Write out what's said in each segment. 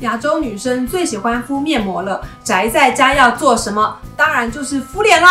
亚洲女生最喜欢敷面膜了，宅在家要做什么？当然就是敷脸喽。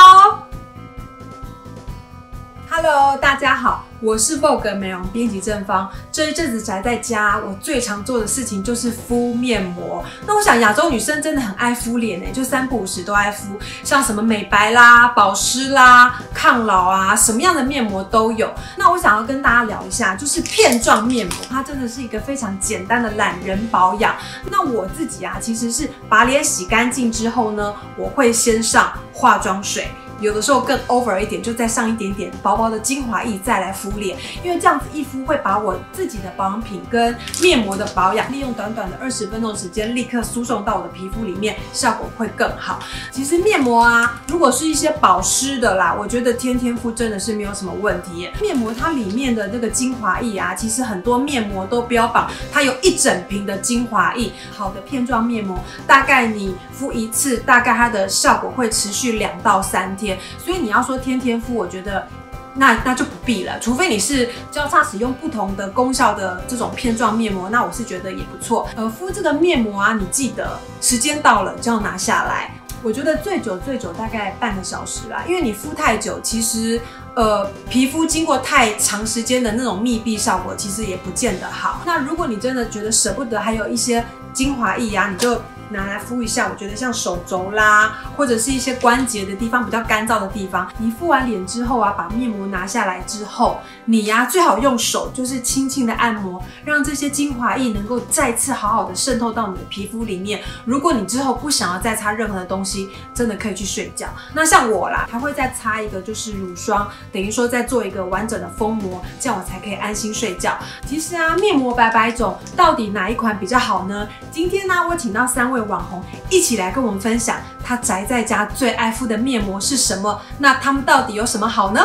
Hello，大家好，我是 Vogue 美容编辑正方。这一阵子宅在家，我最常做的事情就是敷面膜。那我想亚洲女生真的很爱敷脸呢，就三不五时都爱敷，像什么美白啦、保湿啦、抗老啊，什么样的面膜都有。那我想要跟大家聊一下，就是片状面膜，它真的是一个非常简单的懒人保养。那我自己啊，其实是把脸洗干净之后呢，我会先上化妆水。有的时候更 over 一点，就再上一点点薄薄的精华液再来敷脸，因为这样子一敷会把我自己的保养品跟面膜的保养，利用短短的二十分钟时间立刻输送到我的皮肤里面，效果会更好。其实面膜啊，如果是一些保湿的啦，我觉得天天敷真的是没有什么问题。面膜它里面的这个精华液啊，其实很多面膜都标榜它有一整瓶的精华液。好的片状面膜，大概你敷一次，大概它的效果会持续两到三天。所以你要说天天敷，我觉得那那就不必了。除非你是交叉使用不同的功效的这种片状面膜，那我是觉得也不错。呃，敷这个面膜啊，你记得时间到了就要拿下来。我觉得最久最久大概半个小时啦，因为你敷太久，其实呃皮肤经过太长时间的那种密闭效果，其实也不见得好。那如果你真的觉得舍不得，还有一些精华液啊，你就。拿来敷一下，我觉得像手肘啦，或者是一些关节的地方比较干燥的地方，你敷完脸之后啊，把面膜拿下来之后，你呀最好用手就是轻轻的按摩，让这些精华液能够再次好好的渗透到你的皮肤里面。如果你之后不想要再擦任何的东西，真的可以去睡觉。那像我啦，还会再擦一个就是乳霜，等于说再做一个完整的封膜，这样我才可以安心睡觉。其实啊，面膜百百种，到底哪一款比较好呢？今天呢，我请到三位。网红一起来跟我们分享，他宅在家最爱敷的面膜是什么？那他们到底有什么好呢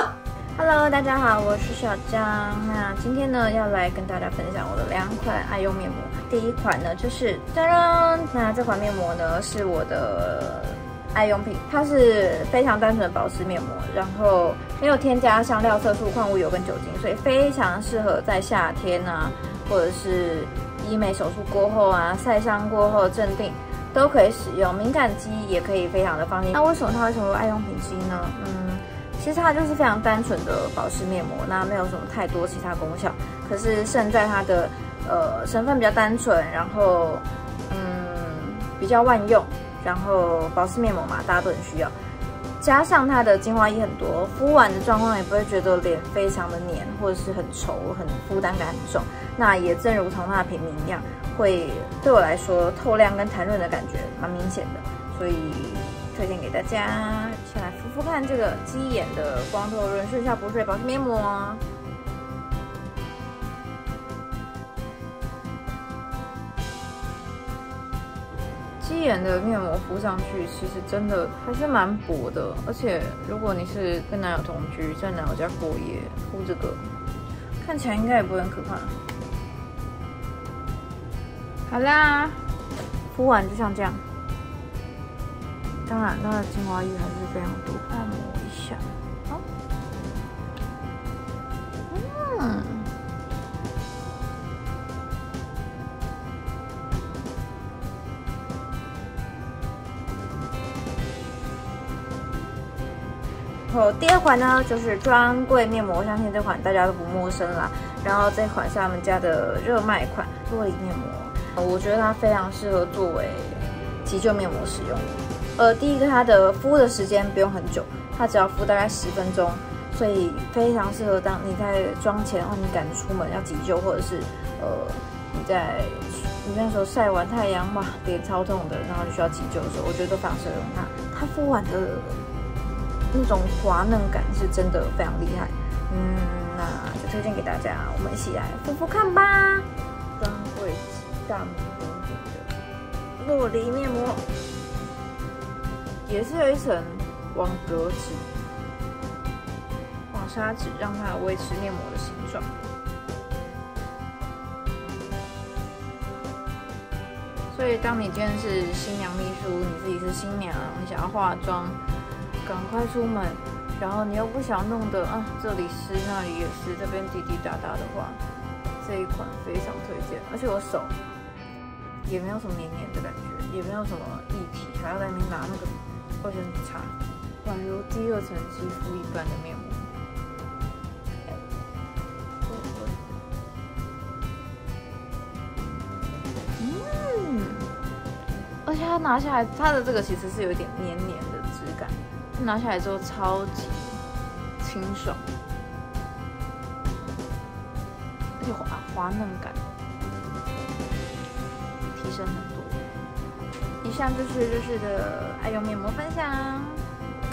？Hello，大家好，我是小张。那今天呢，要来跟大家分享我的两款爱用面膜。第一款呢，就是当当，那这款面膜呢是我的爱用品，它是非常单纯的保湿面膜，然后没有添加香料、色素、矿物油跟酒精，所以非常适合在夏天啊，或者是医美手术过后啊，晒伤过后镇定。都可以使用，敏感肌也可以非常的放心。那为什么它为什么爱用品之一呢？嗯，其实它就是非常单纯的保湿面膜，那没有什么太多其他功效。可是胜在它的呃成分比较单纯，然后嗯比较万用，然后保湿面膜嘛，大家都很需要。加上它的精华液很多，敷完的状况也不会觉得脸非常的黏，或者是很稠、很负担感很重。那也正如同它的品名一样。会对我来说透亮跟弹润的感觉蛮明显的，所以推荐给大家，先来敷敷看这个鸡眼的光透润睡效补水保湿面膜。眼的面膜敷上去，其实真的还是蛮薄的，而且如果你是跟男友同居，在男友家过夜，敷这个看起来应该也不会很可怕。好啦，敷完就像这样。当然，它的精华液还是非常多。按摩一下，后，第二款呢，就是专柜面膜，我相信这款大家都不陌生啦。然后这款是他们家的热卖款洛丽面膜。我觉得它非常适合作为急救面膜使用。呃，第一个它的敷的时间不用很久，它只要敷大概十分钟，所以非常适合当你在妆前，或你赶着出门要急救，或者是呃你在你那时候晒完太阳嘛，脸超痛的，然后就需要急救的时候，我觉得都非常适合用它。它敷完的那种滑嫩感是真的非常厉害。嗯，那就推荐给大家，我们一起来敷敷看吧。专柜。大名鼎鼎的洛梨面膜，也是有一层网格纸、网纱纸，让它维持面膜的形状。所以，当你今天是新娘秘书，你自己是新娘，你想要化妆，赶快出门，然后你又不想弄得啊这里湿那里也湿，这边滴滴答答的话，这一款非常推荐，而且我手。也没有什么黏黏的感觉，也没有什么液体，还要在那边拿那个卫生纸擦，宛如第二层肌肤一般的面膜。嗯，而且它拿下来，它的这个其实是有一点黏黏，拿下来之后超级清爽，而且滑滑嫩感提升很多。以上就是日式的爱用面膜分享。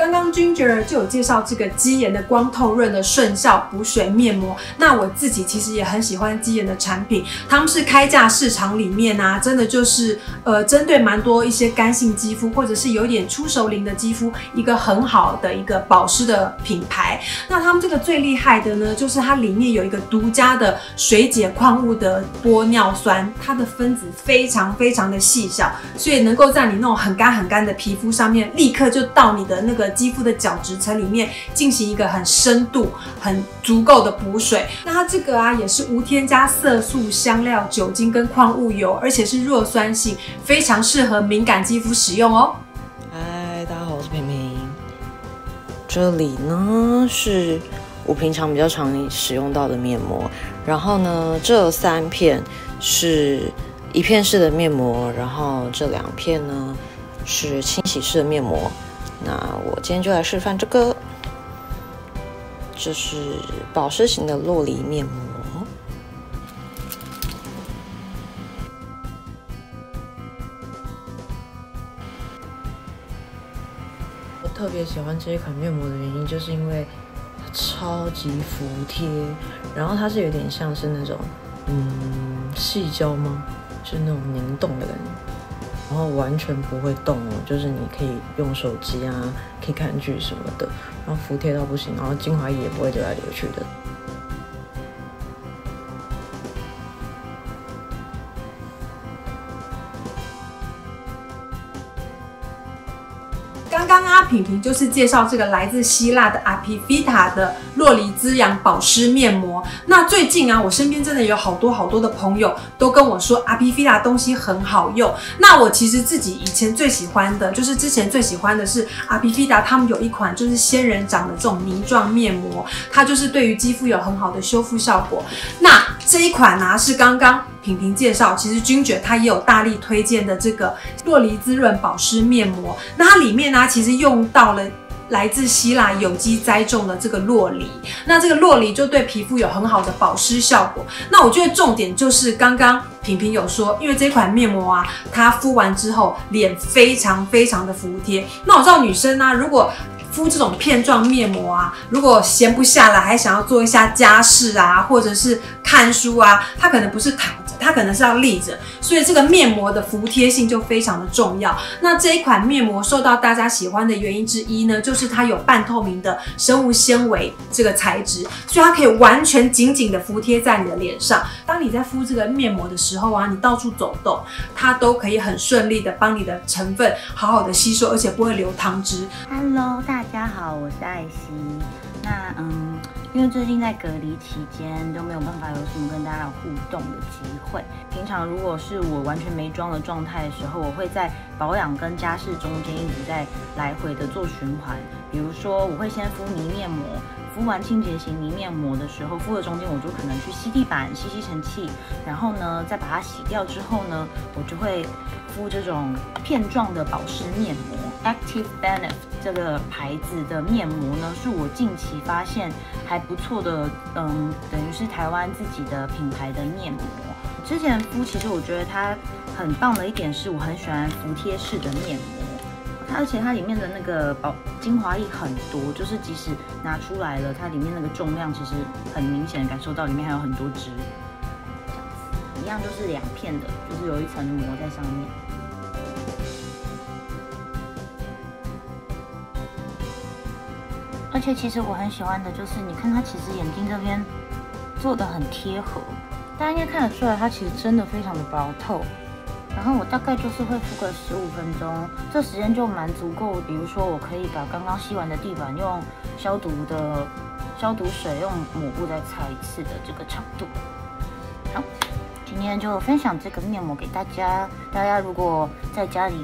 刚刚 Ginger 就有介绍这个肌研的光透润的顺效补水面膜，那我自己其实也很喜欢肌研的产品，他们是开价市场里面啊，真的就是呃针对蛮多一些干性肌肤或者是有点出熟龄的肌肤，一个很好的一个保湿的品牌。那他们这个最厉害的呢，就是它里面有一个独家的水解矿物的玻尿酸，它的分子非常非常的细小，所以能够在你那种很干很干的皮肤上面，立刻就到你的那个。肌肤的角质层里面进行一个很深度、很足够的补水。那它这个啊，也是无添加色素、香料、酒精跟矿物油，而且是弱酸性，非常适合敏感肌肤使用哦。嗨，大家好，我是平平。这里呢是我平常比较常使用到的面膜，然后呢这三片是一片式的面膜，然后这两片呢是清洗式的面膜。那我今天就来示范这个，这是保湿型的洛梨面膜。我特别喜欢这一款面膜的原因，就是因为它超级服帖，然后它是有点像是那种嗯细胶吗？就是那种凝冻的感觉。然后完全不会动哦，就是你可以用手机啊，可以看剧什么的，然后服帖到不行，然后精华液也不会流来流去的。品品就是介绍这个来自希腊的 Apivita 的洛梨滋养保湿面膜。那最近啊，我身边真的有好多好多的朋友都跟我说 Apivita 东西很好用。那我其实自己以前最喜欢的就是之前最喜欢的是 Apivita，他们有一款就是仙人掌的这种泥状面膜，它就是对于肌肤有很好的修复效果。那这一款呢是刚刚。品评介绍，其实君爵它也有大力推荐的这个洛梨滋润保湿面膜。那它里面呢，其实用到了来自希腊有机栽种的这个洛梨。那这个洛梨就对皮肤有很好的保湿效果。那我觉得重点就是刚刚萍萍有说，因为这款面膜啊，它敷完之后脸非常非常的服帖。那我知道女生呢，如果敷这种片状面膜啊，如果闲不下来，还想要做一下家事啊，或者是看书啊，它可能不是躺着。它可能是要立着，所以这个面膜的服帖性就非常的重要。那这一款面膜受到大家喜欢的原因之一呢，就是它有半透明的生物纤维这个材质，所以它可以完全紧紧的服贴在你的脸上。当你在敷这个面膜的时候啊，你到处走动，它都可以很顺利的帮你的成分好好的吸收，而且不会流汤汁。Hello，大大家好，我是艾希。那嗯。因为最近在隔离期间都没有办法有什么跟大家互动的机会。平常如果是我完全没妆的状态的时候，我会在保养跟家事中间一直在来回的做循环。比如说，我会先敷泥面膜，敷完清洁型泥面膜的时候，敷的中间我就可能去吸地板、吸吸尘器，然后呢再把它洗掉之后呢，我就会敷这种片状的保湿面膜，Active Benefit。这个牌子的面膜呢，是我近期发现还不错的，嗯，等于是台湾自己的品牌的面膜。之前敷，其实我觉得它很棒的一点是，我很喜欢服贴式的面膜。而且它里面的那个保精华液很多，就是即使拿出来了，它里面那个重量其实很明显的感受到里面还有很多汁。这样子，一样就是两片的，就是有一层膜在上面。而且其实我很喜欢的就是，你看它其实眼睛这边做的很贴合，大家应该看得出来，它其实真的非常的薄透。然后我大概就是会敷个十五分钟，这时间就蛮足够。比如说，我可以把刚刚吸完的地板用消毒的消毒水用抹布再擦一次的这个长度。好，今天就分享这个面膜给大家。大家如果在家里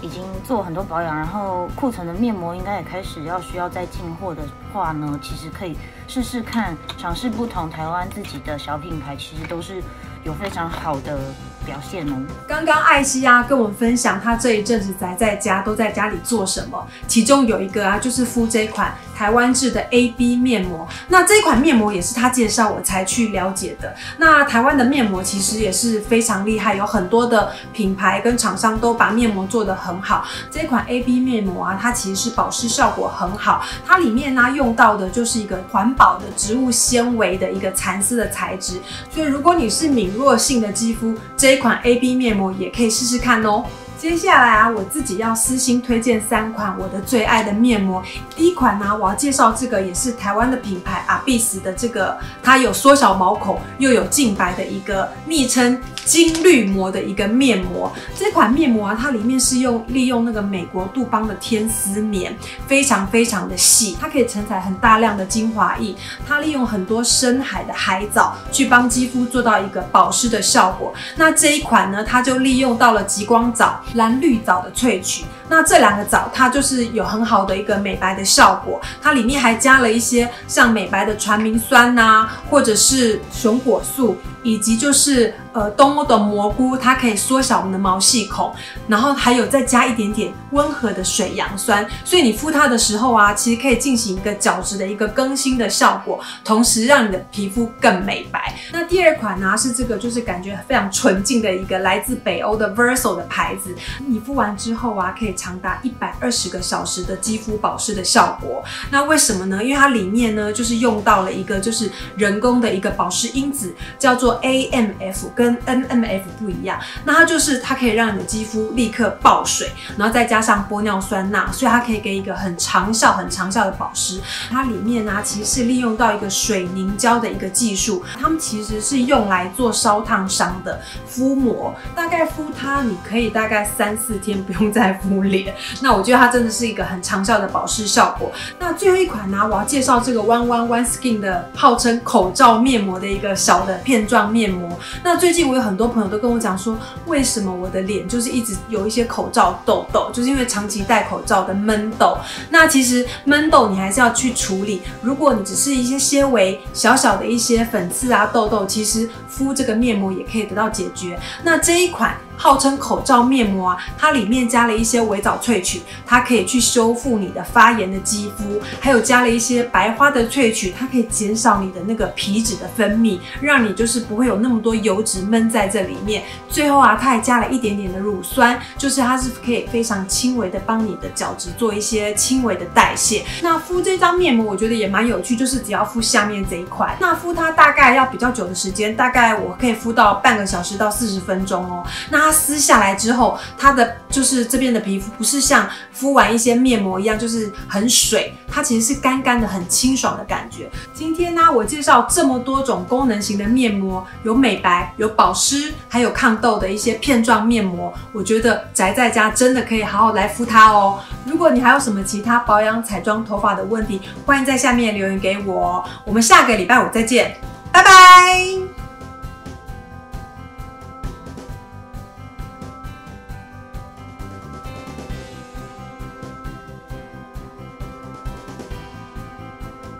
已经做很多保养，然后库存的面膜应该也开始要需要再进货的话呢，其实可以试试看，尝试不同台湾自己的小品牌，其实都是有非常好的表现哦。刚刚艾希啊跟我们分享，她这一阵子宅在家都在家里做什么，其中有一个啊就是敷这一款台湾制的 A B 面膜。那这款面膜也是他介绍我才去了解的。那台湾的面膜其实也是非常厉害，有很多的品牌跟厂商都把面膜做得很好。这款 A B 面膜啊，它其实是保湿效果很好，它里面呢用到的就是一个环保的植物纤维的一个蚕丝的材质，所以如果你是敏弱性的肌肤，这一款 A B 面膜也可以试试看哦。接下来啊，我自己要私心推荐三款我的最爱的面膜。第一款呢，我要介绍这个也是台湾的品牌阿碧斯的这个，它有缩小毛孔又有净白的一个昵称金绿膜的一个面膜。这款面膜啊，它里面是用利用那个美国杜邦的天丝棉，非常非常的细，它可以承载很大量的精华液，它利用很多深海的海藻去帮肌肤做到一个保湿的效果。那这一款呢，它就利用到了极光藻。蓝绿藻的萃取，那这两个藻它就是有很好的一个美白的效果，它里面还加了一些像美白的传明酸呐，或者是熊果素，以及就是呃东欧的蘑菇，它可以缩小我们的毛细孔，然后还有再加一点点温和的水杨酸，所以你敷它的时候啊，其实可以进行一个角质的一个更新的效果，同时让你的皮肤更美白。那第二款呢是这个，就是感觉非常纯净的一个来自北欧的 Verso 的牌子。你敷完之后啊，可以长达一百二十个小时的肌肤保湿的效果。那为什么呢？因为它里面呢，就是用到了一个就是人工的一个保湿因子，叫做 AMF，跟跟 NMF 不一样。那它就是它可以让你的肌肤立刻爆水，然后再加上玻尿酸钠，所以它可以给一个很长效、很长效的保湿。它里面呢，其实是利用到一个水凝胶的一个技术，它们其实是用来做烧烫伤的敷膜。大概敷它，你可以大概三四天不用再敷脸。那我觉得它真的是一个很长效的保湿效果。那最后一款呢，我要介绍这个 One One One Skin 的号称口罩面膜的一个小的片状面膜。那最最近我有很多朋友都跟我讲说，为什么我的脸就是一直有一些口罩痘痘，就是因为长期戴口罩的闷痘。那其实闷痘你还是要去处理。如果你只是一些些微小小的一些粉刺啊痘痘，其实敷这个面膜也可以得到解决。那这一款。号称口罩面膜啊，它里面加了一些维藻萃取，它可以去修复你的发炎的肌肤，还有加了一些白花的萃取，它可以减少你的那个皮脂的分泌，让你就是不会有那么多油脂闷在这里面。最后啊，它还加了一点点的乳酸，就是它是可以非常轻微的帮你的角质做一些轻微的代谢。那敷这张面膜，我觉得也蛮有趣，就是只要敷下面这一块，那敷它大概要比较久的时间，大概我可以敷到半个小时到四十分钟哦。那它撕下来之后，它的就是这边的皮肤不是像敷完一些面膜一样，就是很水，它其实是干干的、很清爽的感觉。今天呢，我介绍这么多种功能型的面膜，有美白、有保湿，还有抗痘的一些片状面膜，我觉得宅在家真的可以好好来敷它哦。如果你还有什么其他保养、彩妆、头发的问题，欢迎在下面留言给我。我们下个礼拜五再见，拜拜。